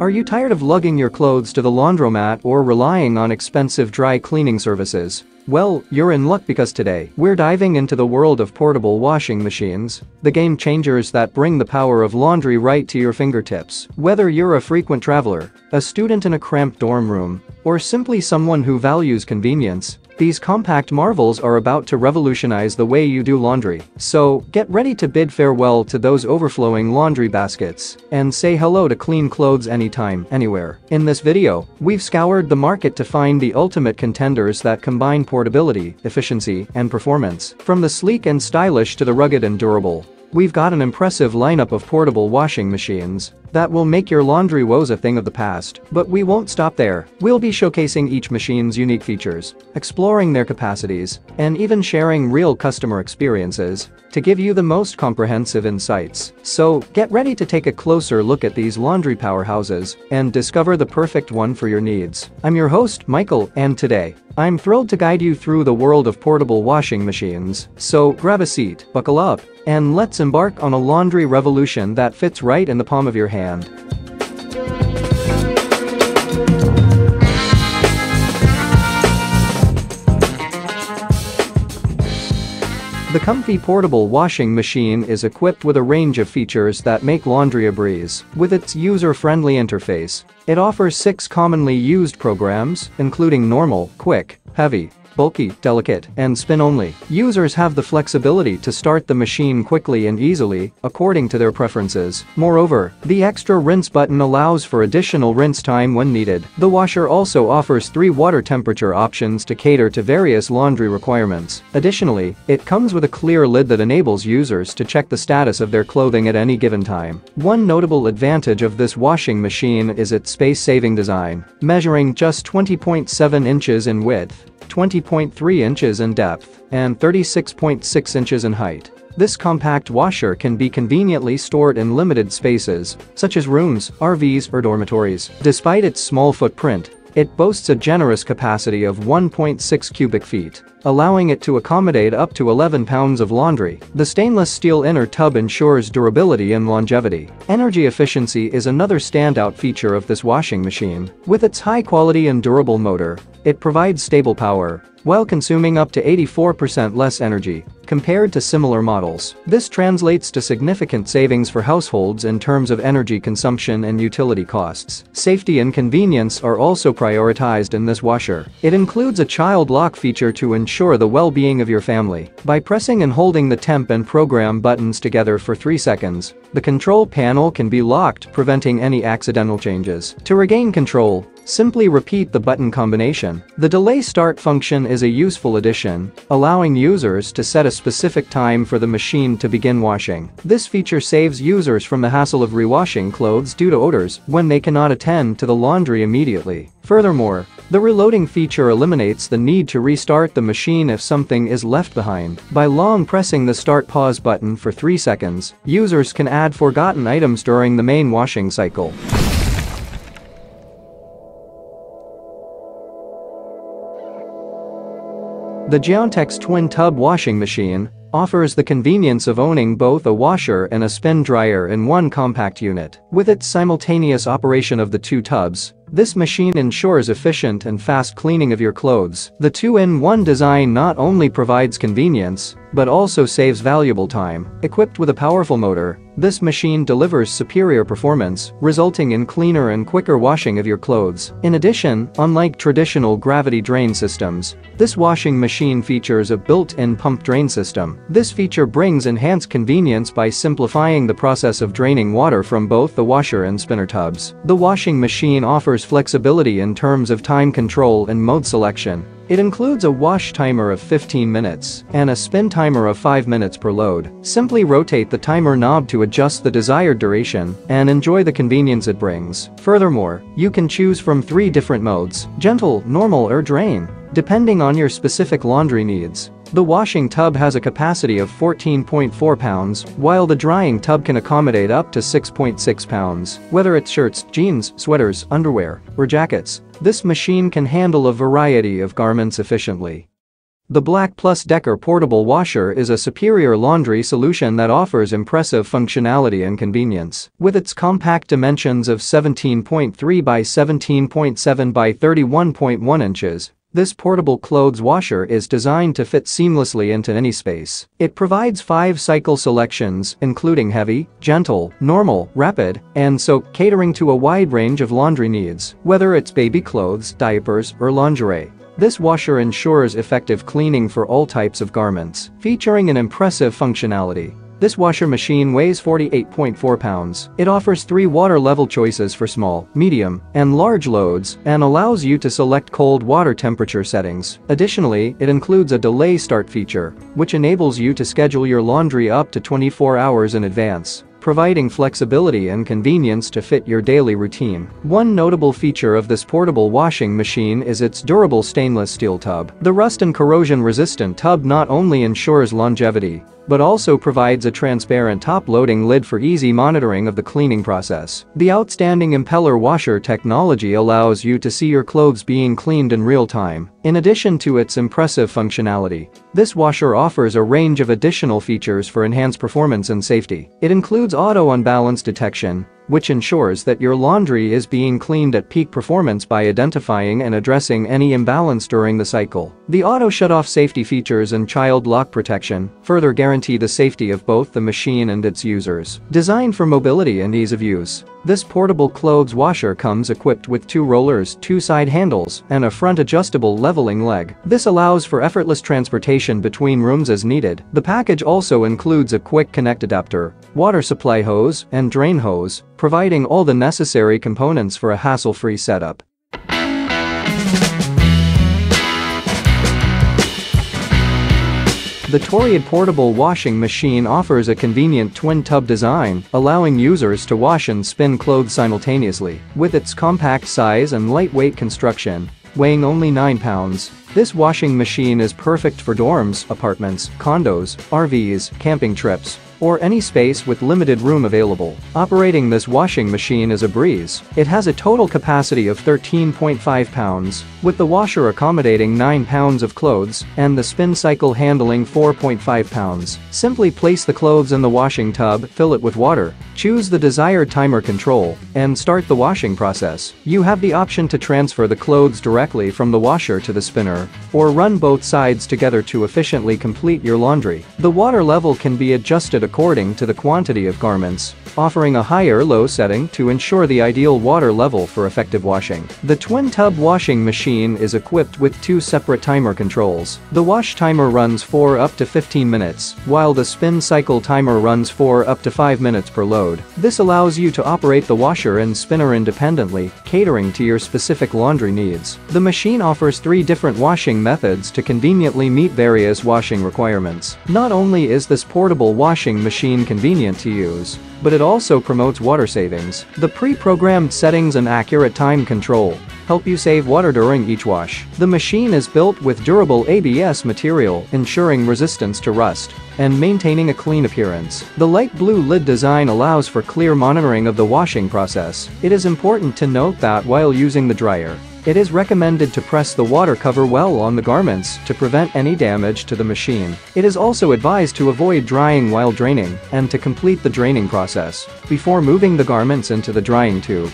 Are you tired of lugging your clothes to the laundromat or relying on expensive dry cleaning services? Well, you're in luck because today, we're diving into the world of portable washing machines, the game changers that bring the power of laundry right to your fingertips. Whether you're a frequent traveler, a student in a cramped dorm room, or simply someone who values convenience, these compact marvels are about to revolutionize the way you do laundry. So, get ready to bid farewell to those overflowing laundry baskets and say hello to clean clothes anytime, anywhere. In this video, we've scoured the market to find the ultimate contenders that combine portability, efficiency, and performance. From the sleek and stylish to the rugged and durable. We've got an impressive lineup of portable washing machines that will make your laundry woes a thing of the past. But we won't stop there. We'll be showcasing each machine's unique features, exploring their capacities, and even sharing real customer experiences to give you the most comprehensive insights. So, get ready to take a closer look at these laundry powerhouses and discover the perfect one for your needs. I'm your host, Michael, and today, I'm thrilled to guide you through the world of portable washing machines. So, grab a seat, buckle up, and let's embark on a laundry revolution that fits right in the palm of your hand. The COMFEE portable washing machine is equipped with a range of features that make laundry a breeze. With its user-friendly interface, it offers six commonly used programs, including normal, quick, heavy, bulky, delicate, and spin-only. Users have the flexibility to start the machine quickly and easily, according to their preferences. Moreover, the extra rinse button allows for additional rinse time when needed. The washer also offers three water temperature options to cater to various laundry requirements. Additionally, it comes with a clear lid that enables users to check the status of their clothing at any given time. One notable advantage of this washing machine is its space-saving design, measuring just 20.7 inches in width 20.3 inches in depth and 36.6 inches in height. This compact washer can be conveniently stored in limited spaces, such as rooms, RVs, or dormitories. Despite its small footprint, it boasts a generous capacity of 1.6 cubic feet, allowing it to accommodate up to 11 pounds of laundry. The stainless steel inner tub ensures durability and longevity. Energy efficiency is another standout feature of this washing machine. With its high quality and durable motor, it provides stable power, while consuming up to 84% less energy compared to similar models. This translates to significant savings for households in terms of energy consumption and utility costs. Safety and convenience are also prioritized in this washer. It includes a child lock feature to ensure the well-being of your family. By pressing and holding the temp and program buttons together for 3 seconds, the control panel can be locked preventing any accidental changes. To regain control, Simply repeat the button combination. The delay start function is a useful addition, allowing users to set a specific time for the machine to begin washing. This feature saves users from the hassle of rewashing clothes due to odors when they cannot attend to the laundry immediately. Furthermore, the reloading feature eliminates the need to restart the machine if something is left behind. By long pressing the start pause button for 3 seconds, users can add forgotten items during the main washing cycle. The Giantex Twin Tub Washing Machine offers the convenience of owning both a washer and a spin dryer in one compact unit. With its simultaneous operation of the two tubs, this machine ensures efficient and fast cleaning of your clothes. The two-in-one design not only provides convenience, but also saves valuable time. Equipped with a powerful motor, this machine delivers superior performance, resulting in cleaner and quicker washing of your clothes. In addition, unlike traditional gravity drain systems, this washing machine features a built-in pump drain system. This feature brings enhanced convenience by simplifying the process of draining water from both the washer and spinner tubs. The washing machine offers flexibility in terms of time control and mode selection, it includes a wash timer of 15 minutes and a spin timer of 5 minutes per load. Simply rotate the timer knob to adjust the desired duration and enjoy the convenience it brings. Furthermore, you can choose from three different modes, gentle, normal or drain, depending on your specific laundry needs. The washing tub has a capacity of 14.4 pounds, while the drying tub can accommodate up to 6.6 pounds. Whether it's shirts, jeans, sweaters, underwear, or jackets, this machine can handle a variety of garments efficiently. The Black Plus Decker portable washer is a superior laundry solution that offers impressive functionality and convenience. With its compact dimensions of 17.3 by 17.7 by 31.1 inches, this portable clothes washer is designed to fit seamlessly into any space. It provides five cycle selections, including heavy, gentle, normal, rapid, and soak, catering to a wide range of laundry needs, whether it's baby clothes, diapers, or lingerie. This washer ensures effective cleaning for all types of garments, featuring an impressive functionality. This washer machine weighs 48.4 pounds. It offers three water level choices for small, medium, and large loads and allows you to select cold water temperature settings. Additionally, it includes a delay start feature, which enables you to schedule your laundry up to 24 hours in advance providing flexibility and convenience to fit your daily routine. One notable feature of this portable washing machine is its durable stainless steel tub. The rust and corrosion resistant tub not only ensures longevity, but also provides a transparent top-loading lid for easy monitoring of the cleaning process. The outstanding impeller washer technology allows you to see your clothes being cleaned in real time. In addition to its impressive functionality, this washer offers a range of additional features for enhanced performance and safety. It includes auto unbalance detection, which ensures that your laundry is being cleaned at peak performance by identifying and addressing any imbalance during the cycle. The auto shut-off safety features and child lock protection further guarantee the safety of both the machine and its users. Designed for mobility and ease of use, this portable clothes washer comes equipped with two rollers, two side handles, and a front adjustable leveling leg. This allows for effortless transportation between rooms as needed. The package also includes a quick connect adapter, water supply hose, and drain hose, providing all the necessary components for a hassle-free setup. The TOREAD portable washing machine offers a convenient twin tub design, allowing users to wash and spin clothes simultaneously. With its compact size and lightweight construction, weighing only 9 pounds, this washing machine is perfect for dorms, apartments, condos, RVs, camping trips, or any space with limited room available. Operating this washing machine is a breeze. It has a total capacity of 13.5 pounds, with the washer accommodating 9 pounds of clothes and the spin cycle handling 4.5 pounds. Simply place the clothes in the washing tub, fill it with water, choose the desired timer control, and start the washing process. You have the option to transfer the clothes directly from the washer to the spinner, or run both sides together to efficiently complete your laundry. The water level can be adjusted according to the quantity of garments, offering a higher low setting to ensure the ideal water level for effective washing. The twin tub washing machine is equipped with two separate timer controls. The wash timer runs for up to 15 minutes, while the spin cycle timer runs for up to 5 minutes per load. This allows you to operate the washer and spinner independently, catering to your specific laundry needs. The machine offers three different washing methods to conveniently meet various washing requirements. Not only is this portable washing machine convenient to use, but it also promotes water savings. The pre-programmed settings and accurate time control help you save water during each wash. The machine is built with durable ABS material, ensuring resistance to rust and maintaining a clean appearance. The light blue lid design allows for clear monitoring of the washing process. It is important to note that while using the dryer, it is recommended to press the water cover well on the garments to prevent any damage to the machine. It is also advised to avoid drying while draining and to complete the draining process before moving the garments into the drying tube.